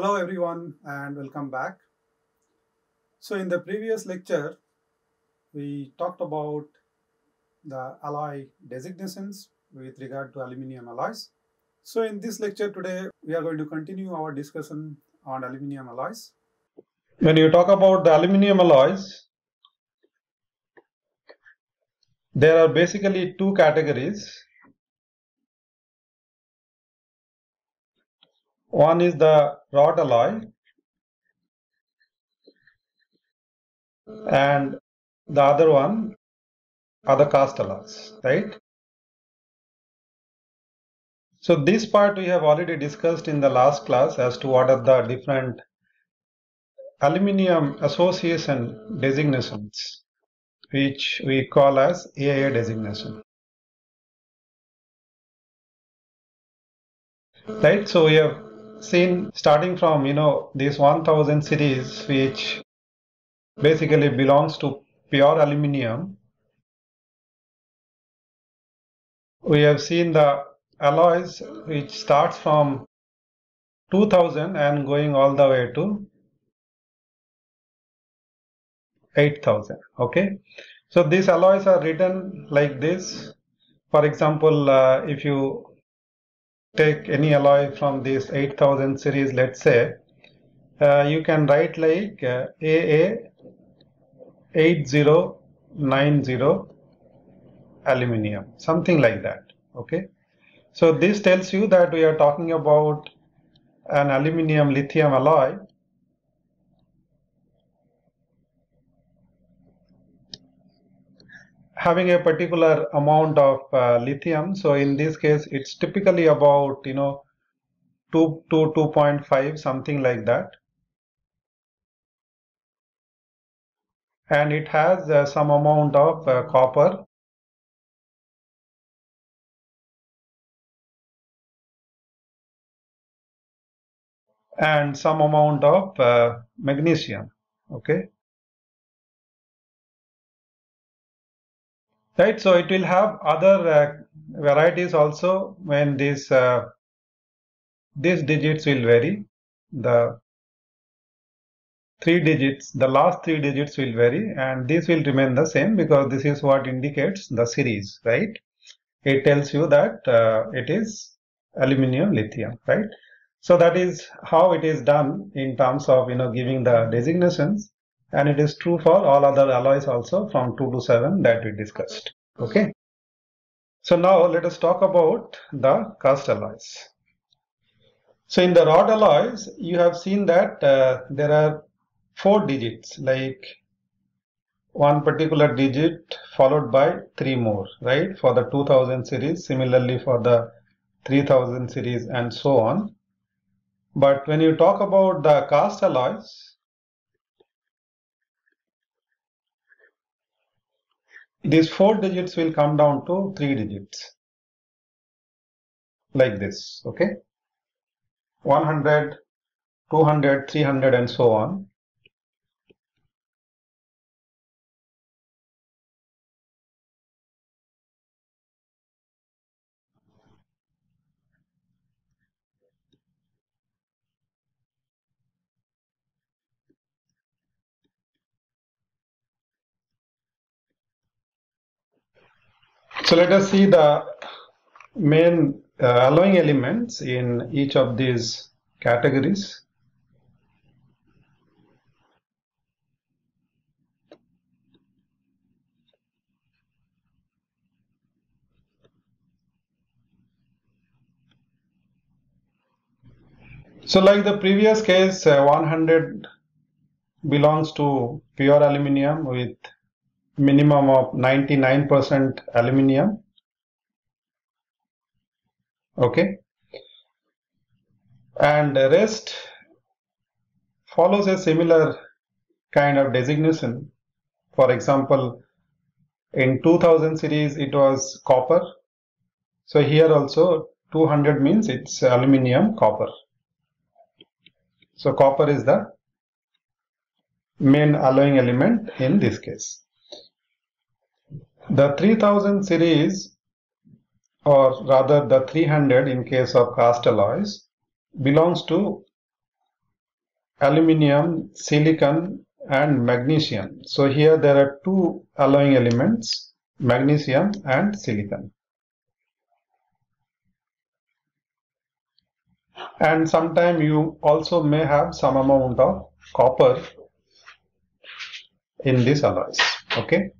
Hello everyone and welcome back. So in the previous lecture, we talked about the alloy designations with regard to aluminum alloys. So in this lecture today, we are going to continue our discussion on aluminum alloys. When you talk about the aluminum alloys, there are basically two categories. One is the wrought alloy and the other one are the cast alloys, right? So this part we have already discussed in the last class as to what are the different aluminium association designations which we call as AIA designation. Right, so we have seen starting from you know this 1000 series which basically belongs to pure aluminium. We have seen the alloys which starts from 2000 and going all the way to 8000 okay? So these alloys are written like this. For example uh, if you take any alloy from this 8000 series let's say uh, you can write like uh, AA 8090 aluminium something like that okay? So this tells you that we are talking about an aluminium lithium alloy having a particular amount of uh, lithium. So in this case it's typically about you know 2 to 2.5 something like that. And it has uh, some amount of uh, copper. And some amount of uh, magnesium. Okay right so it will have other uh, varieties also when these uh, these digits will vary. The three digits the last three digits will vary and this will remain the same because this is what indicates the series right? It tells you that uh, it is aluminium lithium right? So that is how it is done in terms of you know giving the designations and it is true for all other alloys also from 2 to 7 that we discussed. Okay. So now let us talk about the cast alloys. So in the wrought alloys you have seen that uh, there are four digits like one particular digit followed by three more right? For the 2000 series similarly for the 3000 series and so on. But when you talk about the cast alloys these four digits will come down to three digits. Like this okay? 100 200 300 and so on So let us see the main uh, alloying elements in each of these categories. So like the previous case, uh, 100 belongs to pure aluminium with minimum of 99% aluminium okay. And the rest follows a similar kind of designation. For example in 2000 series it was copper. So here also 200 means it's aluminium copper. So copper is the main alloying element in this case the 3000 series or rather the 300 in case of cast alloys belongs to aluminium, silicon and magnesium. So here there are two alloying elements, magnesium and silicon. And sometime you also may have some amount of copper in these alloys. Okay.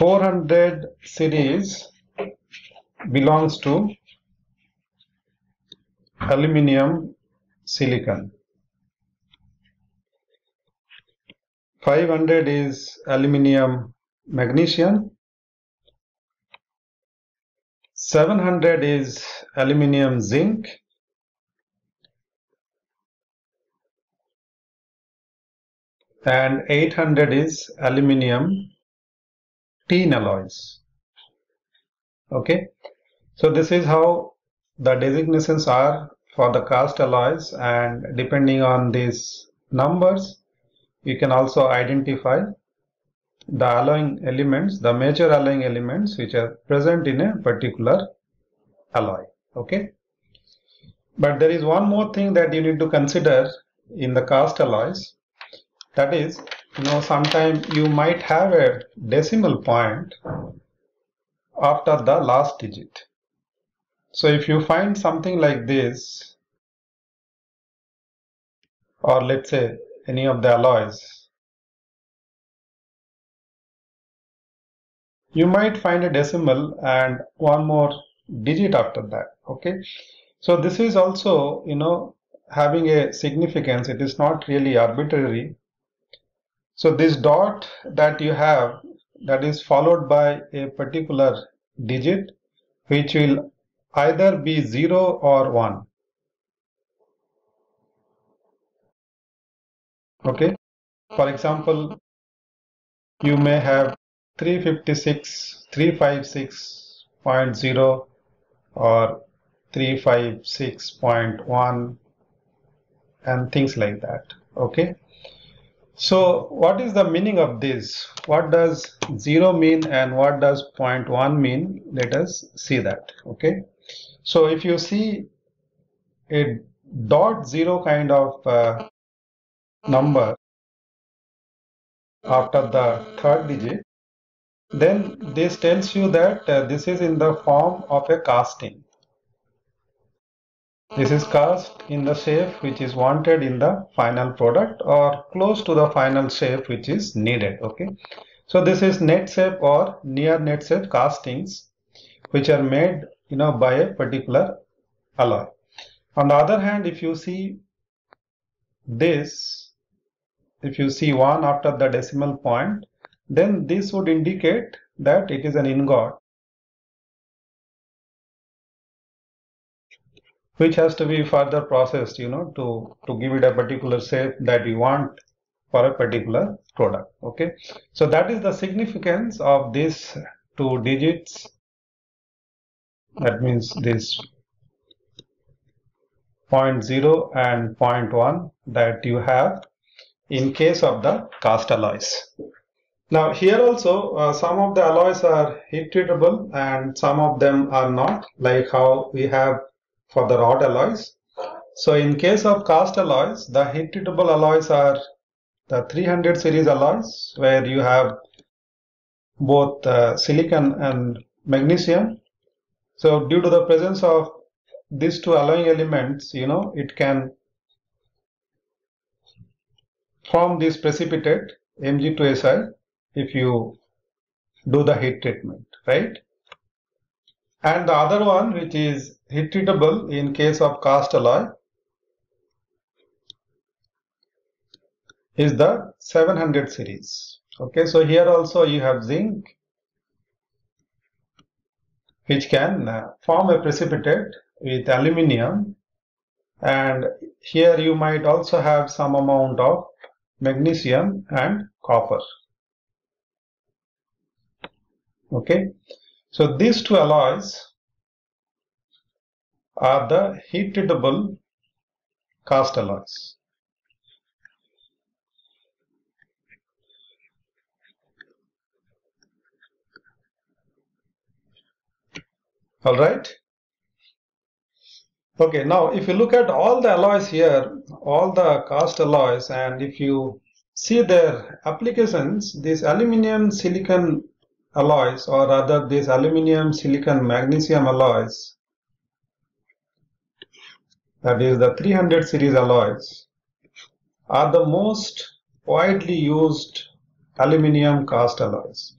Four hundred series belongs to aluminum silicon. 500 is aluminum magnesium 700 is aluminum zinc and 800 is aluminum tin alloys okay so this is how the designations are for the cast alloys and depending on these numbers you can also identify the alloying elements, the major alloying elements which are present in a particular alloy. Okay. But there is one more thing that you need to consider in the cast alloys. That is, you know, sometimes you might have a decimal point after the last digit. So if you find something like this, or let's say any of the alloys, you might find a decimal and one more digit after that okay? So this is also you know having a significance. It is not really arbitrary so this dot that you have that is followed by a particular digit which will either be 0 or 1 okay? For example you may have 356 356.0 or 356.1 and things like that. Okay so what is the meaning of this? What does 0 mean and what does 0.1 mean? Let us see that okay? So if you see a dot zero kind of uh, number after the third digit then this tells you that uh, this is in the form of a casting this is cast in the shape which is wanted in the final product or close to the final shape which is needed okay? So this is net shape or near net shape castings which are made you know by a particular alloy. On the other hand if you see this if you see one after the decimal point then this would indicate that it is an ingot which has to be further processed you know to to give it a particular shape that we want for a particular product okay? So that is the significance of these two digits. That means this 0.0 and 0.1 that you have in case of the cast alloys. Now here also uh, some of the alloys are heat treatable and some of them are not like how we have for the wrought alloys. So in case of cast alloys the heat treatable alloys are the 300 series alloys where you have both uh, silicon and magnesium. So due to the presence of these two alloying elements you know it can form this precipitate Mg2Si if you do the heat treatment, right? And the other one which is heat treatable in case of cast alloy is the 700 series. Okay, so here also you have zinc which can uh, form a precipitate with aluminium and here you might also have some amount of magnesium and copper okay so these two alloys are the heatable cast alloys All right. Okay, now if you look at all the alloys here, all the cast alloys, and if you see their applications, these aluminum silicon alloys or rather these aluminum silicon magnesium alloys, that is the 300 series alloys, are the most widely used aluminum cast alloys.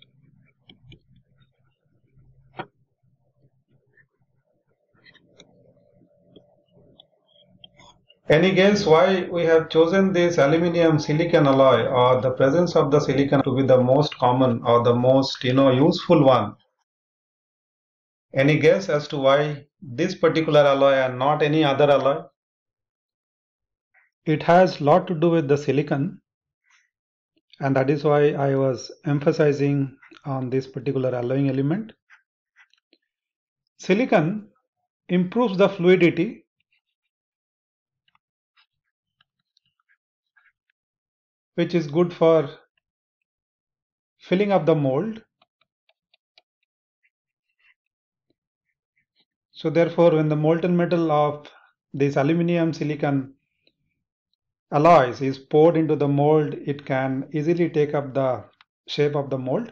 Any guess why we have chosen this aluminum silicon alloy or the presence of the silicon to be the most common or the most you know useful one? Any guess as to why this particular alloy and not any other alloy? It has lot to do with the silicon and that is why I was emphasizing on this particular alloying element. Silicon improves the fluidity which is good for filling up the mold. So therefore, when the molten metal of this aluminum silicon alloys is poured into the mold, it can easily take up the shape of the mold.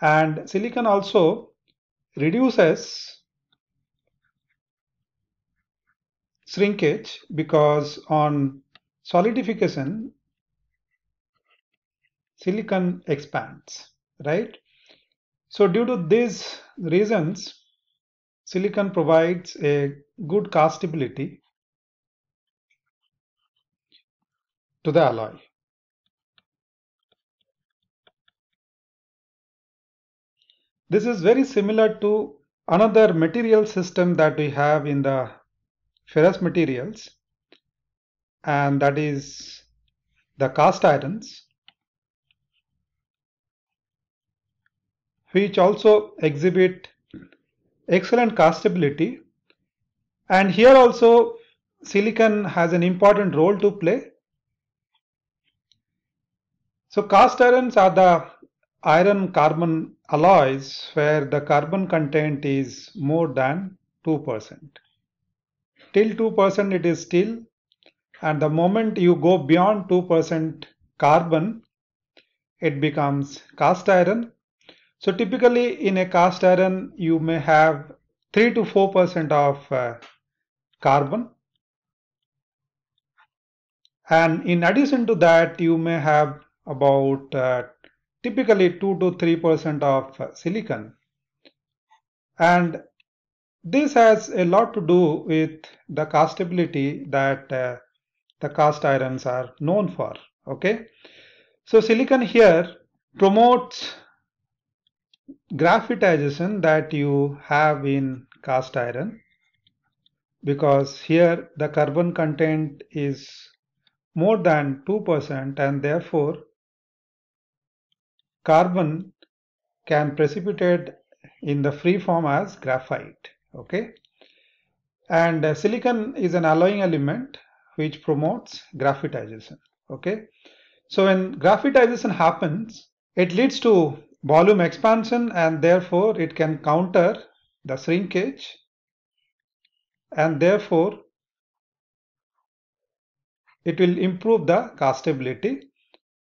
And silicon also reduces shrinkage because on solidification silicon expands, right? So due to these reasons, silicon provides a good castability to the alloy. This is very similar to another material system that we have in the ferrous materials and that is the cast irons which also exhibit excellent castability and here also silicon has an important role to play. So cast irons are the iron carbon alloys where the carbon content is more than 2%. Till 2% it is steel and the moment you go beyond 2% carbon it becomes cast iron so typically in a cast iron, you may have 3 to 4% of uh, carbon. And in addition to that, you may have about uh, typically 2 to 3% of uh, silicon. And this has a lot to do with the castability that uh, the cast irons are known for. Okay. So silicon here promotes graphitization that you have in cast iron because here the carbon content is more than 2% and therefore carbon can precipitate in the free form as graphite okay? And uh, silicon is an alloying element which promotes graphitization okay? So when graphitization happens it leads to volume expansion and therefore it can counter the shrinkage. And therefore it will improve the castability.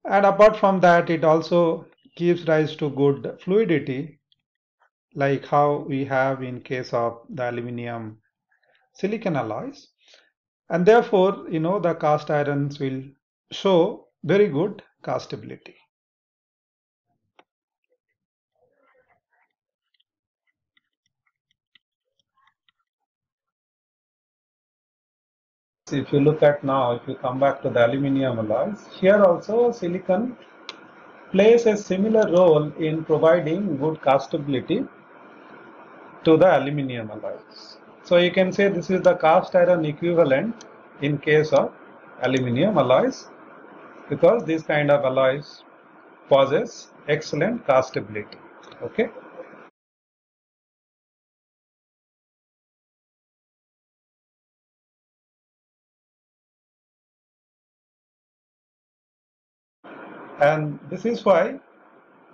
And apart from that it also gives rise to good fluidity like how we have in case of the aluminum silicon alloys. And therefore you know the cast irons will show very good castability if you look at now, if you come back to the aluminium alloys, here also silicon plays a similar role in providing good castability to the aluminium alloys. So you can say this is the cast iron equivalent in case of aluminium alloys because these kind of alloys possess excellent castability. Okay. And this is why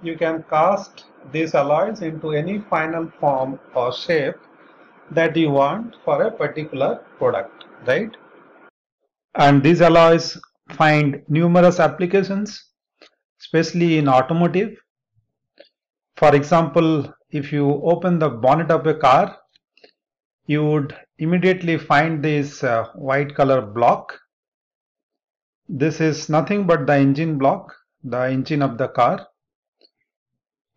you can cast these alloys into any final form or shape that you want for a particular product, right? And these alloys find numerous applications, especially in automotive. For example, if you open the bonnet of a car, you would immediately find this uh, white color block. This is nothing but the engine block, the engine of the car.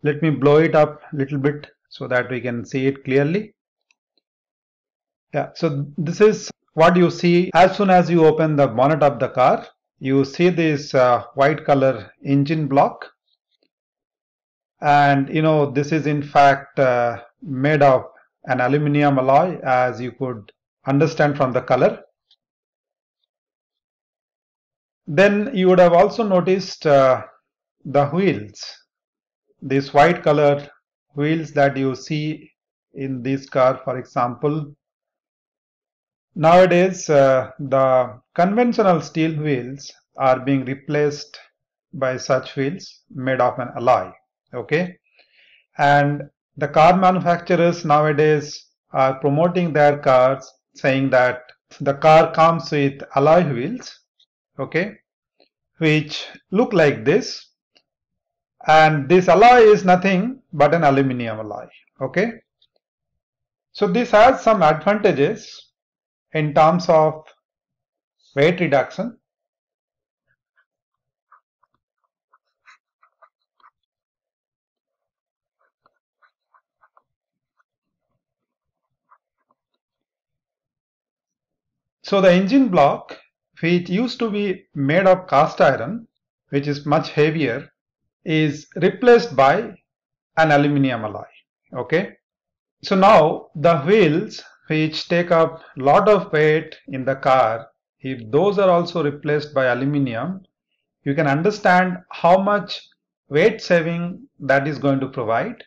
Let me blow it up a little bit so that we can see it clearly. Yeah, so this is what you see as soon as you open the bonnet of the car. You see this uh, white color engine block. And you know, this is in fact uh, made of an aluminium alloy as you could understand from the color. Then you would have also noticed uh, the wheels, these white color wheels that you see in this car for example Nowadays, uh, the conventional steel wheels are being replaced by such wheels made of an alloy. Okay, and the car manufacturers nowadays are promoting their cars saying that the car comes with alloy wheels. Okay, which look like this, and this alloy is nothing but an aluminium alloy. Okay, so this has some advantages in terms of weight reduction So the engine block which used to be made of cast iron which is much heavier is replaced by an aluminium alloy okay? So now the wheels which take up lot of weight in the car, if those are also replaced by aluminium, you can understand how much weight saving that is going to provide.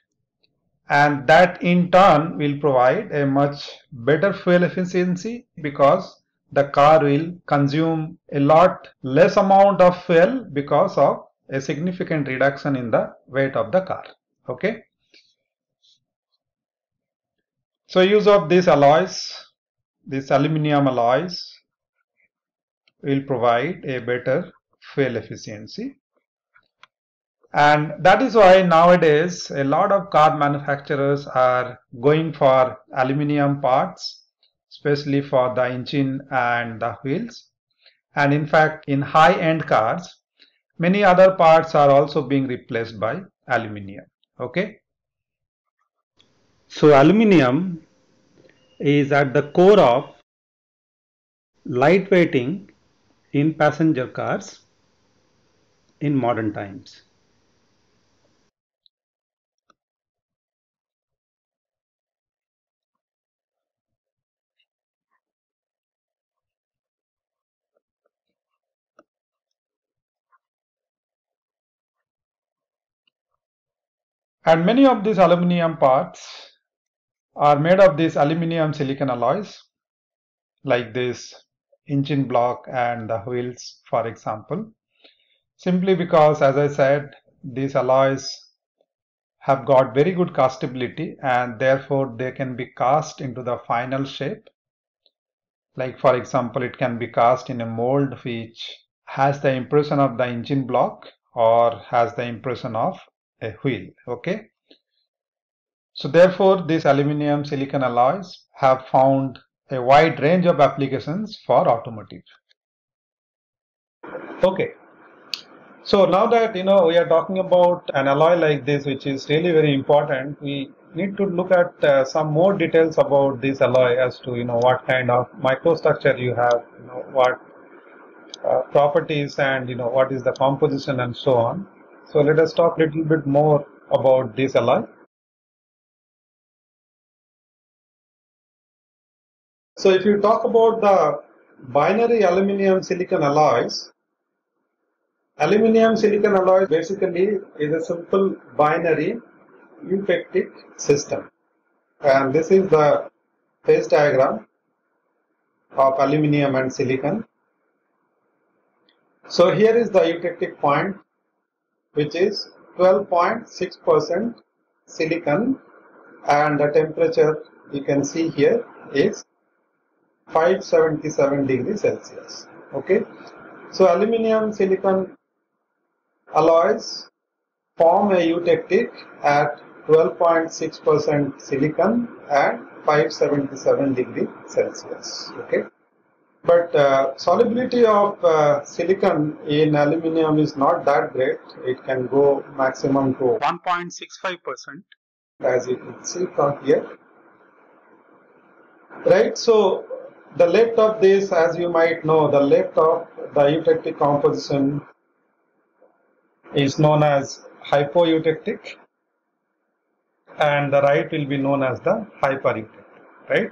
And that in turn will provide a much better fuel efficiency because the car will consume a lot less amount of fuel because of a significant reduction in the weight of the car okay so use of these alloys, these aluminium alloys will provide a better fuel efficiency. And that is why nowadays a lot of car manufacturers are going for aluminium parts, especially for the engine and the wheels. And in fact, in high-end cars, many other parts are also being replaced by aluminium. Okay. So aluminium is at the core of lightweighting in passenger cars in modern times. And many of these aluminium parts are made of these aluminum silicon alloys like this engine block and the wheels for example. Simply because as I said these alloys have got very good castability and therefore they can be cast into the final shape. Like for example it can be cast in a mold which has the impression of the engine block or has the impression of a wheel okay so therefore, these aluminum silicon alloys have found a wide range of applications for automotive. Okay. So now that you know we are talking about an alloy like this, which is really very important, we need to look at uh, some more details about this alloy as to you know what kind of microstructure you have, you know what uh, properties and you know what is the composition and so on. So let us talk a little bit more about this alloy. So if you talk about the binary aluminum silicon alloys, aluminum silicon alloy basically is a simple binary eutectic system. And this is the phase diagram of aluminum and silicon. So here is the eutectic point which is 12.6% silicon and the temperature you can see here is 577 degrees Celsius. Okay. So aluminum silicon alloys form a eutectic at 12.6% silicon and 577 degree Celsius. Okay. But uh, solubility of uh, silicon in aluminum is not that great. It can go maximum to 1.65% as you can see from here. Right. So the left of this, as you might know, the left of the eutectic composition is known as hypoeutectic and the right will be known as the hypereutectic, right?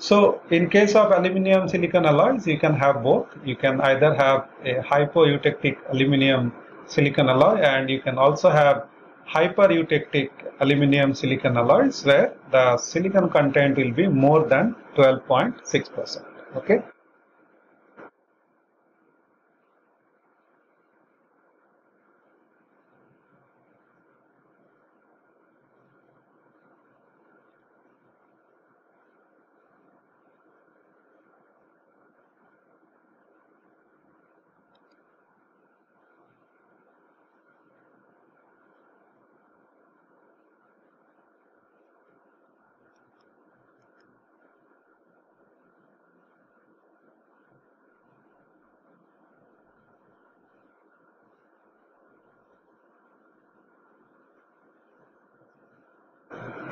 So in case of aluminum silicon alloys, you can have both. You can either have a hypoeutectic aluminum silicon alloy and you can also have hypereutectic aluminum silicon alloys where the silicon content will be more than 12.6%. Okay.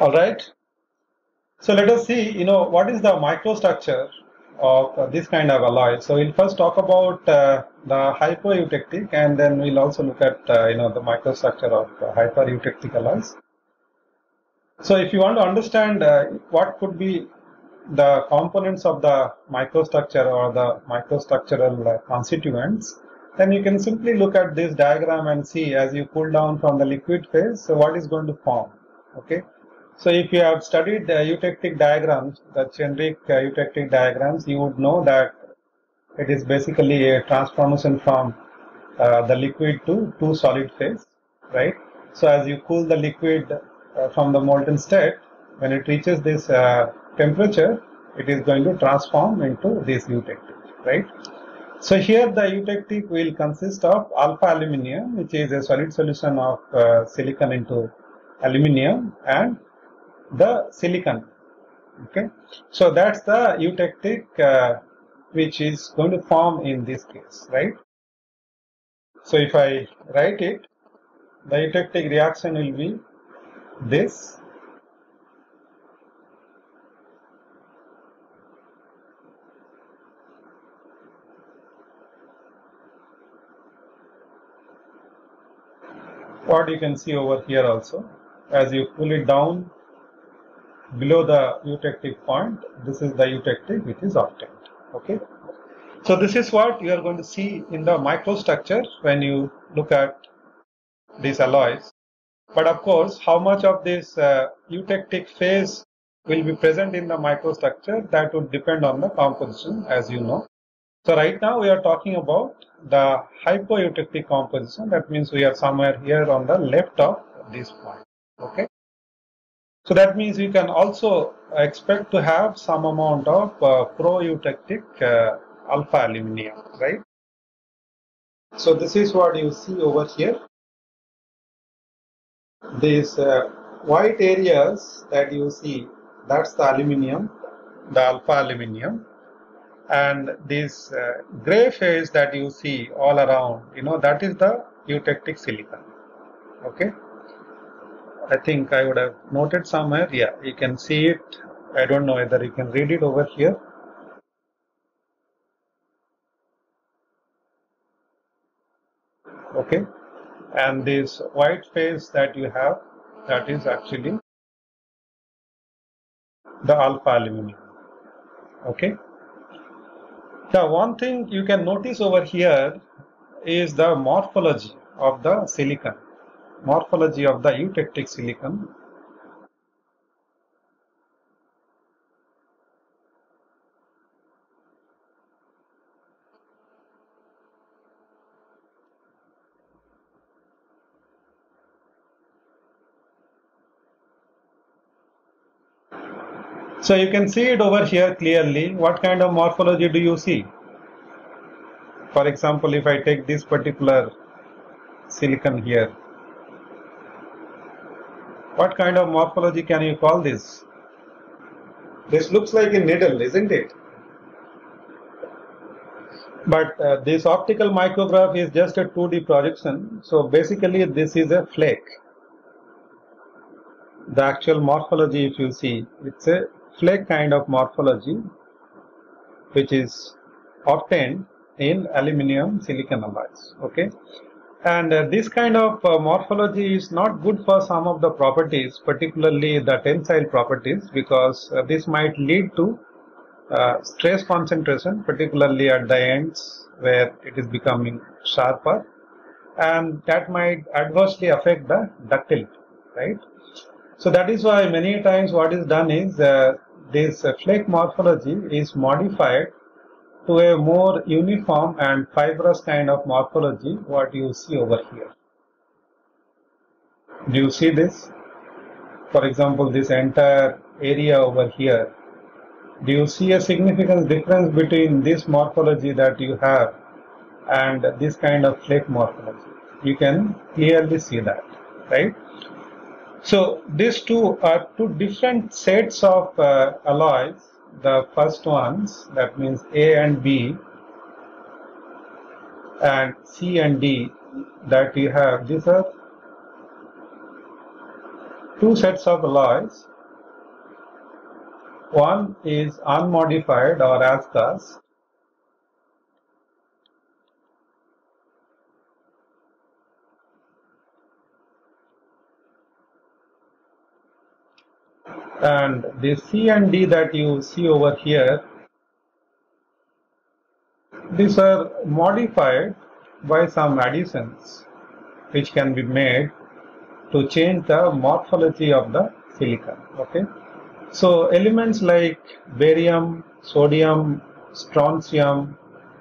All right. So let us see, you know, what is the microstructure of this kind of alloy. So we'll first talk about uh, the hypoeutectic and then we'll also look at, uh, you know, the microstructure of uh, hypereutectic alloys. So if you want to understand uh, what could be the components of the microstructure or the microstructural uh, constituents, then you can simply look at this diagram and see as you cool down from the liquid phase, so what is going to form, okay? So if you have studied the eutectic diagrams, the generic uh, eutectic diagrams, you would know that it is basically a transformation from uh, the liquid to to solid phase, right? So as you cool the liquid uh, from the molten state, when it reaches this uh, temperature, it is going to transform into this eutectic, right? So here the eutectic will consist of alpha aluminium, which is a solid solution of uh, silicon into aluminium and the silicon. Okay? So that's the eutectic uh, which is going to form in this case right? So if i write it the eutectic reaction will be this. What you can see over here also as you pull it down below the eutectic point, this is the eutectic which is obtained. Okay. So this is what you are going to see in the microstructure when you look at these alloys. But of course, how much of this uh, eutectic phase will be present in the microstructure that would depend on the composition as you know. So right now we are talking about the hypoeutectic composition. That means we are somewhere here on the left of this point. Okay. So that means you can also expect to have some amount of uh, pro-eutectic uh, alpha aluminium, right? So this is what you see over here. These uh, white areas that you see, that's the aluminium, the alpha aluminium. And this uh, gray phase that you see all around, you know, that is the eutectic silicon. Okay. I think I would have noted somewhere. Yeah, you can see it. I don't know whether you can read it over here. Okay, and this white phase that you have, that is actually the alpha aluminum. Okay. Now, one thing you can notice over here is the morphology of the silicon morphology of the eutectic silicon So you can see it over here clearly. What kind of morphology do you see? For example, if I take this particular silicon here, what kind of morphology can you call this? This looks like a needle, isn't it? But uh, this optical micrograph is just a 2D projection. So basically this is a flake. The actual morphology if you see, it's a flake kind of morphology which is obtained in aluminum silicon alloys. Okay. And uh, this kind of uh, morphology is not good for some of the properties, particularly the tensile properties, because uh, this might lead to uh, stress concentration, particularly at the ends where it is becoming sharper, and that might adversely affect the ductility, right? So that is why many times what is done is uh, this uh, flake morphology is modified to a more uniform and fibrous kind of morphology what you see over here. Do you see this? For example, this entire area over here do you see a significant difference between this morphology that you have and this kind of flake morphology? You can clearly see that, right? So these two are two different sets of uh, alloys. The first ones, that means A and B, and C and D that you have, these are two sets of alloys one is unmodified or as cast. And the C and D that you see over here, these are modified by some additions which can be made to change the morphology of the silicon. Okay. So elements like barium, sodium, strontium,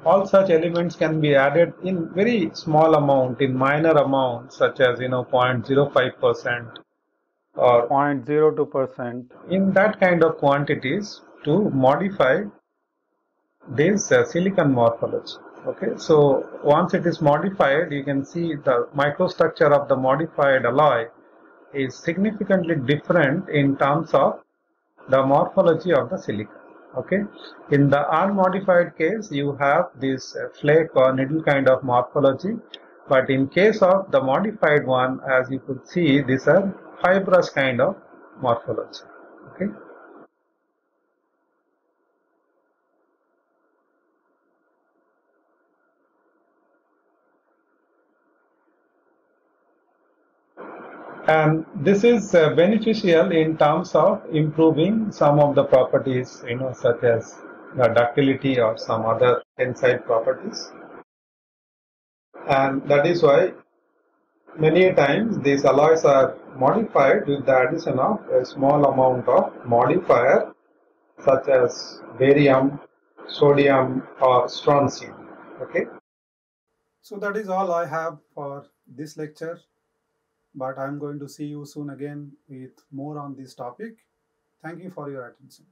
all such elements can be added in very small amount, in minor amount, such as you know 0.05 percent or 0.02 percent, in that kind of quantities to modify this uh, silicon morphology. Okay, so once it is modified, you can see the microstructure of the modified alloy is significantly different in terms of the morphology of the silicon okay in the unmodified case you have this uh, flake or needle kind of morphology but in case of the modified one as you could see these are fibrous kind of morphology. Okay? And this is uh, beneficial in terms of improving some of the properties you know such as ductility or some other tensile properties and that is why many times these alloys are modified with the addition of a small amount of modifier such as barium sodium or strontium okay so that is all i have for this lecture but I'm going to see you soon again with more on this topic. Thank you for your attention.